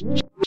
you